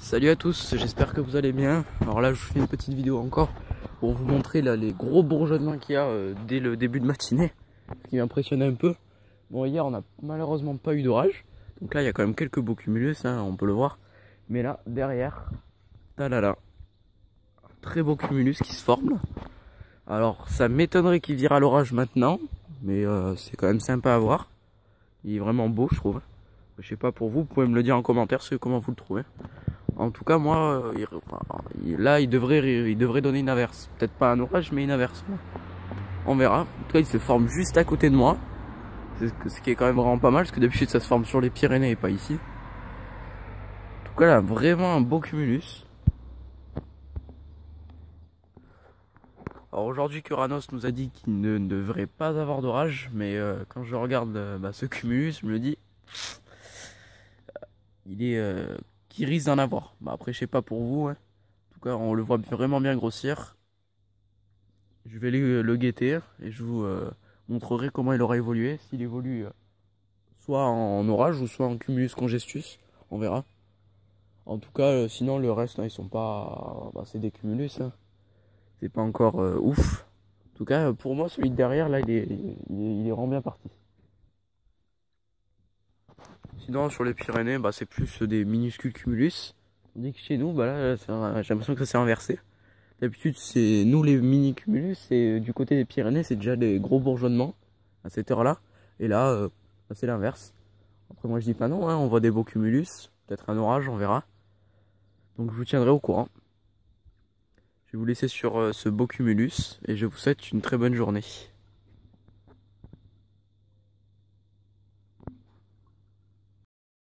Salut à tous, j'espère que vous allez bien. Alors là, je vous fais une petite vidéo encore pour vous montrer les gros bourgeonnements qu'il y a euh, dès le début de matinée, qui m'impressionnait un peu. Bon, hier, on n'a malheureusement pas eu d'orage, donc là, il y a quand même quelques beaux cumulus, hein, on peut le voir. Mais là, derrière, talala, très beau cumulus qui se forme. Alors, ça m'étonnerait qu'il vire à l'orage maintenant, mais euh, c'est quand même sympa à voir. Il est vraiment beau, je trouve. Je sais pas pour vous, vous pouvez me le dire en commentaire, comment vous le trouvez. En tout cas, moi, là, il devrait, il devrait donner une averse. Peut-être pas un orage, mais une averse. On verra. En tout cas, il se forme juste à côté de moi. Ce qui est quand même vraiment pas mal, parce que d'habitude, ça se forme sur les Pyrénées et pas ici. En tout cas, là, vraiment un beau cumulus. Alors aujourd'hui, Curanos nous a dit qu'il ne devrait pas avoir d'orage, mais euh, quand je regarde euh, bah, ce cumulus, je me dis, il est euh, qui risque d'en avoir. Bah après, je sais pas pour vous. Hein. En tout cas, on le voit vraiment bien grossir. Je vais le, guetter et je vous euh, montrerai comment il aura évolué. S'il évolue euh, soit en orage ou soit en cumulus congestus. On verra. En tout cas, euh, sinon le reste, ils sont pas. Bah, c'est des cumulus. Hein. C'est pas encore ouf. En tout cas, pour moi, celui de derrière, là, il est, il est, bien parti. Sur les Pyrénées, bah, c'est plus des minuscules cumulus. Tandis que chez nous, bah, là, j'ai l'impression que ça s'est inversé. D'habitude, c'est nous les mini cumulus, et du côté des Pyrénées, c'est déjà des gros bourgeonnements à cette heure-là. Et là, euh, bah, c'est l'inverse. Après, moi, je dis pas non, hein, on voit des beaux cumulus. Peut-être un orage, on verra. Donc, je vous tiendrai au courant. Je vais vous laisser sur euh, ce beau cumulus et je vous souhaite une très bonne journée.